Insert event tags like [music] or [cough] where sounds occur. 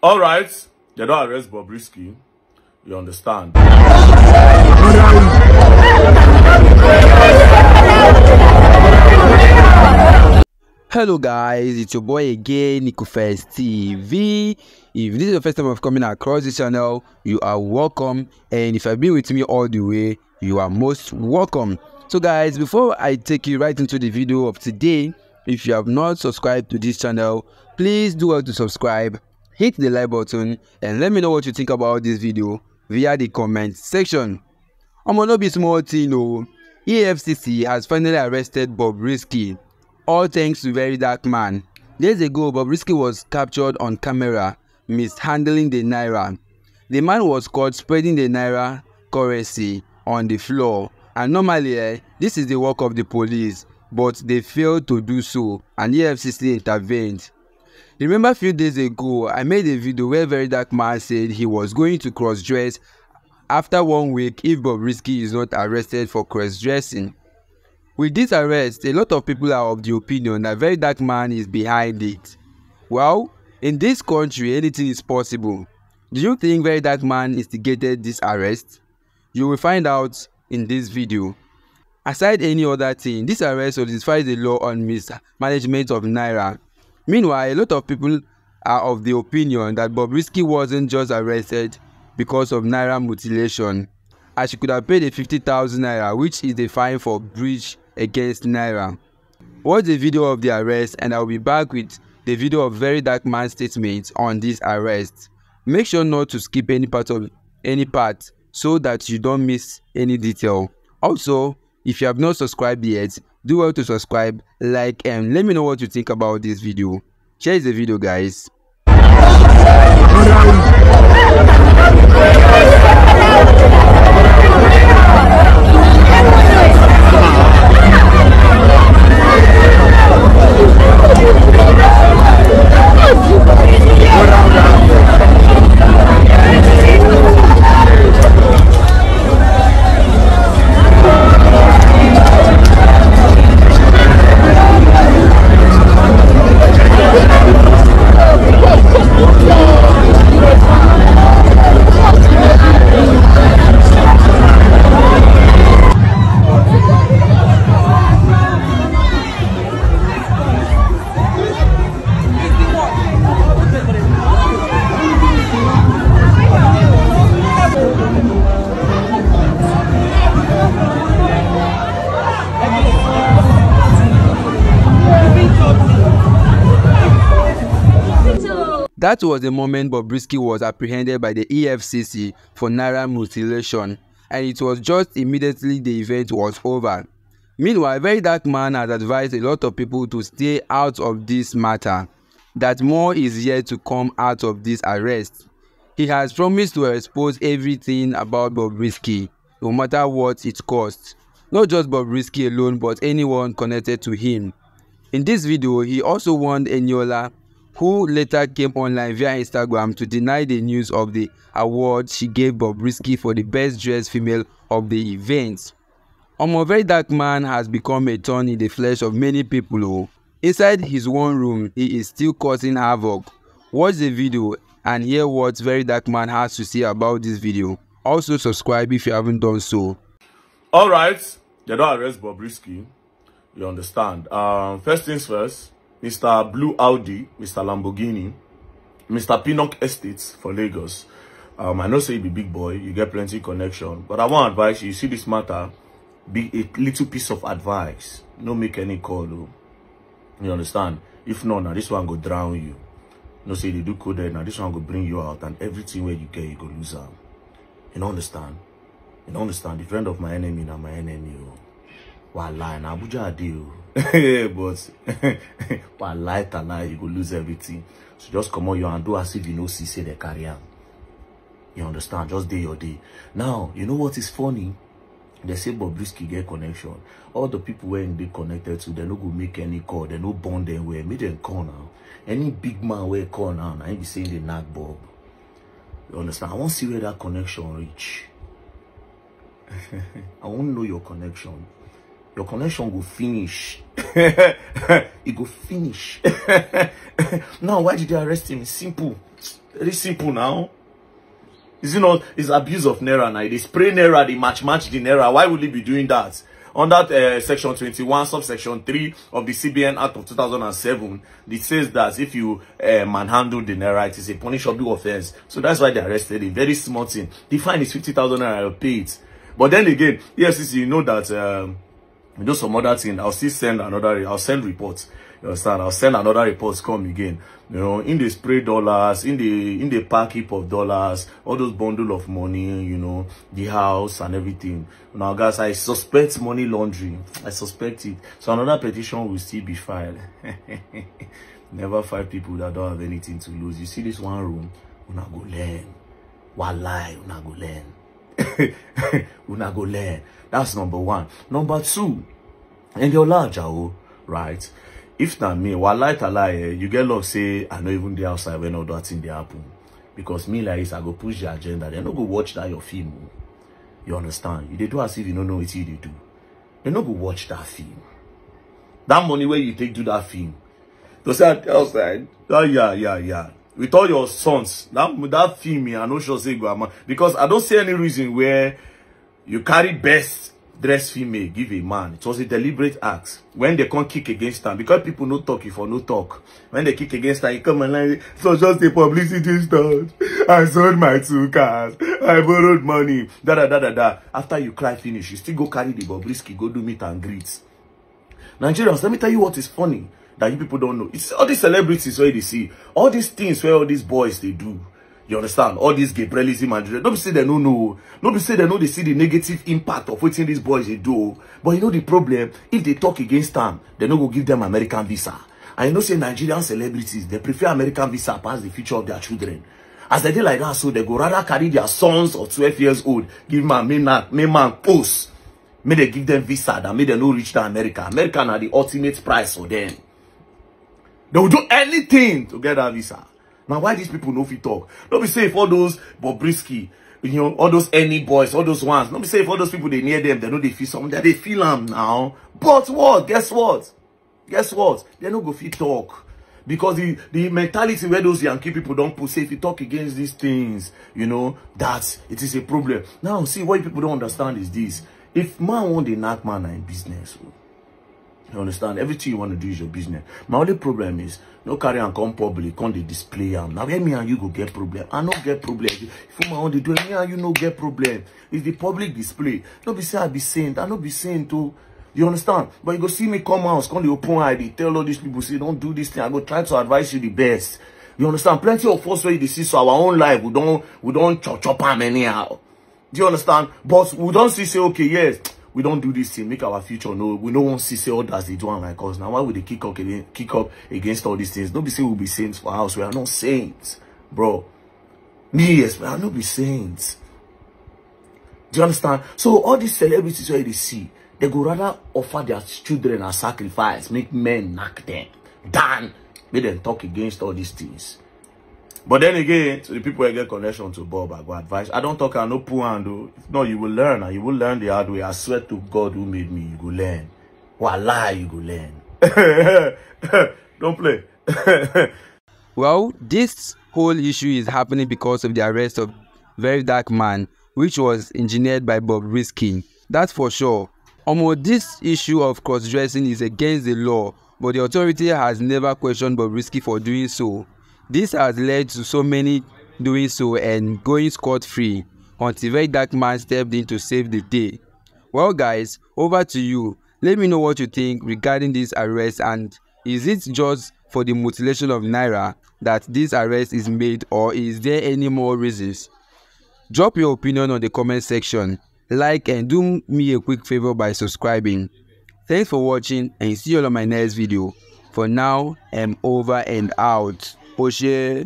All right, they don't arrest Bobrisky. You understand? Hello guys, it's your boy again, Nicofest TV. If this is your first time of coming across this channel, you are welcome. And if you've been with me all the way, you are most welcome. So guys, before I take you right into the video of today, if you have not subscribed to this channel, please do well to subscribe, hit the like button, and let me know what you think about this video via the comment section. I'm gonna be small thing oh. EFCC has finally arrested Bobrisky all thanks to Very Dark Man. Days ago, Bobrisky was captured on camera mishandling the Naira. The man was caught spreading the Naira currency on the floor. And normally, eh, this is the work of the police, but they failed to do so and EFCC intervened. Remember a few days ago, I made a video where Very Dark Man said he was going to cross-dress after one week if Bobrisky is not arrested for cross-dressing. With this arrest, a lot of people are of the opinion that Very Dark Man is behind it. Well, in this country, anything is possible. Do you think Very Dark Man instigated this arrest? You will find out in this video. Aside any other thing, this arrest solidifies the law on mismanagement of Naira. Meanwhile, a lot of people are of the opinion that Bobrisky wasn't just arrested because of Naira mutilation, as she could have paid a 50,000 Naira, which is the fine for breach against Naira. Watch the video of the arrest and I'll be back with the video of Very Dark Man's statement on this arrest. Make sure not to skip any part of any part so that you don't miss any detail. Also, if you have not subscribed yet, do well to subscribe, like and let me know what you think about this video. Share the video guys. That was the moment Bobrisky was apprehended by the EFCC for Naira mutilation and it was just immediately the event was over. Meanwhile, Very Dark Man has advised a lot of people to stay out of this matter, that more is yet to come out of this arrest. He has promised to expose everything about Bobrisky, no matter what it costs. Not just Bobrisky alone but anyone connected to him. In this video, he also warned Eniola who later came online via Instagram to deny the news of the award she gave Bobrisky for the best dressed female of the event. Omo Very Dark Man has become a thorn in the flesh of many people oh. Inside his one room, he is still causing havoc. Watch the video and hear what Very Dark Man has to say about this video. Also subscribe if you haven't done so. Alright, they don't arrest Bobrisky. You understand? Um, first things first, Mr. Blue Audi, Mr. Lamborghini, Mr. Pinnock Estates for Lagos. Um, I know say you be big boy, you get plenty connection, but I want advice you, see this matter, be a little piece of advice. No make any call, though. You understand? If not, now this one go drown you. No say they do code now this one go bring you out and everything where you get, you go lose out. You understand? You understand? The friend of my enemy now my enemy. Oh. Wallahi, na Abuja deal. [laughs] but [laughs] and now you go lose everything. So just come on you and do as if you know see say they carry. You understand? Just day your day. Now, you know what is funny? They say Bobrisky get connection. All the people where they connected to, they no go make any call. They no bond them where. Make them call now. Any big man where call now, I be saying the knock Bob. You understand? I want to see where that connection reach. [laughs] I want to know your connection. Your connection go finish. [laughs] E go finish. [laughs] Now why did they arrest him? Simple. Very simple now. Is it not it's abuse of naira now? They spray naira they match match the naira. Why would he be doing that? Under uh, section 21 subsection 3 of the cbn act of 2007 it says that if you uh, manhandle the naira it is a punishable offense. So that's why they arrested him. Very small thing. The fine is 50,000 naira pay it. But then again yes you know that um, know some other thing i'll still send another i'll send reports. You understand? I'll send another reports come again. You know in the spray dollars in the in the pack heap of dollars all those bundle of money you know the house and everything. Now guys i suspect money laundering. I suspect it. So another petition will still be filed. [laughs] Never five people that don't have anything to lose. You see this one room una go learn. Lie una go learn [coughs] una go learn. That's number one. Number two and your large right? If not me wallahi lie, eh, you get love say i no even dey outside when all that thing dey happen. Because me like this i go push the agenda. Dem no go watch that your film oh. you understand? You dey do as if you no know wetin you dey do. Dem no go watch that film. That money wey you take do that film. To say outside. Oh yeah yeah yeah with all your sons that that film i no sure say go amount because i don't see any reason where you carry best dress female give a man. It was a deliberate act. When they come kick against am because people no talk if for no talk. When they kick against am e come and like so just a publicity stunt. [laughs] I sold my two cars. I borrowed money. Da da da da da. After you cry finish you still go carry the bobrisky go do meet and greet. Nigerians let me tell you what is funny that you people don't know it's all these celebrities where they see all these things where all these boys they do you understand? All this Gabrielism and don't say they no know. Be say they know they see the negative impact of what these boys they do. But you know the problem, if they talk against them, they no go give them American visa. And you know say Nigerian celebrities, they prefer American visa past the future of their children. As they do like that, so they go rather carry their sons of 12 years old, give man, main man, main man post. May they give them visa that may they no reach to America. America are the ultimate price for them. They will do anything to get that visa. Now, why these people no fit talk? Don't be safe all those Bobrisky, you know, all those any boys, all those ones. Don't be safe all those people they near them, they know they feel something, they feel them now. But what? Guess what? Guess what? They no go fit talk. Because the, the mentality where those Yankee people don't put, say, talk against these things, you know, that it is a problem. Now, see, what people don't understand is this. If man want the knock man in business, oh. You understand? Everything you want to do is your business. My only problem is no carry and come public, come they display. Now where me and you go get problem. I no get problem. If my own they do me and you no get problem. If the public display, no be say I be saint. I no be saint too. You understand? But you go see me come out, come the open eye, they tell all these people, say, don't do this thing. I go try to advise you the best. You understand? Plenty of us where you see so our own life, we don't we don't chop chop them anyhow. Do you understand? But we don't see say, okay, yes, we don't do this thing make our future no we no wan see say others they do like us. Now why would they kick up kick up against all these things? No be say we be saints for house we are not saints bro. Me yes we are not be saints. Do you understand? So all these celebrities where they see they go rather offer their children a sacrifice make men knock them than make them talk against all these things but then again, the people who get connection to Bob, I go advise. I don't talk I no poor hand. No, you will learn. And you will learn the hard way. I swear to God who made me, you go learn. Wallah, you go learn. [laughs] don't play. [laughs] well, this whole issue is happening because of the arrest of Very Dark Man, which was engineered by Bob Risky. That's for sure. Almost this issue of cross-dressing is against the law, but the authority has never questioned Bob Risky for doing so. This has led to so many doing so and going scot-free until very dark man stepped in to save the day. Well guys, over to you. Let me know what you think regarding this arrest and is it just for the mutilation of Naira that this arrest is made or is there any more reasons? Drop your opinion on the comment section, like and do me a quick favor by subscribing. Thanks for watching and see you all on my next video. For now, I'm over and out. Hoje é